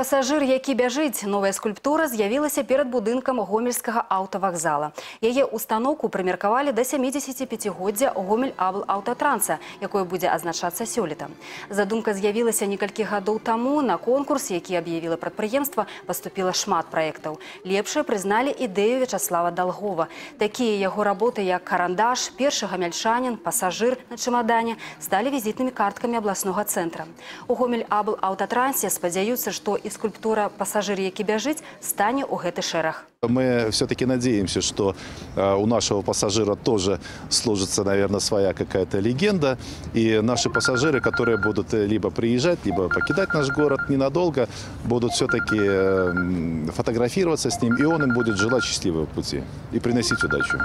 Пасажир, які бяжыць, новая скульптура з'явілася перад будынкам гомельскага аўтавакзала. Яе устаноўку прымеркавалі да 75годдзя гомель абл аўтатранса, якое будзе азначацца сёлета. Задумка з'явілася некалькі гадоў таму. На конкурс, які аб'явіла прадпрыемства, паступіла шмат праектаў. Лепшыя прызналі ідэю Вячаслава Далгова. Такія яго работы, як карандаш, першы гамяльчанін, пасажыр на чемадане, сталі візітнымі карткамі абласнога цэнтра. У гомель абл аўтатрансе спадзяюцца, што і скульптура пасажыр, які бяжыць, стане ў гэты шэраг. Мы все-таки надеемся, что э, у нашего пассажира тоже сложится, наверное, своя какая-то легенда. И наши пассажиры, которые будут э, либо приезжать, либо покидать наш город ненадолго, будут все-таки э, фотографироваться с ним, и он им будет желать счастливого пути и приносить удачу.